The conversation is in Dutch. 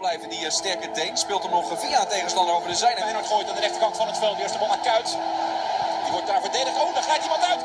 blijven, die eh, sterke teen. Speelt hem nog via tegenstander over de zijde. Feyenoord gooit aan de rechterkant van het veld. Eerst de bal naar Kuit. Die wordt daar verdedigd. Oh, daar glijdt iemand uit.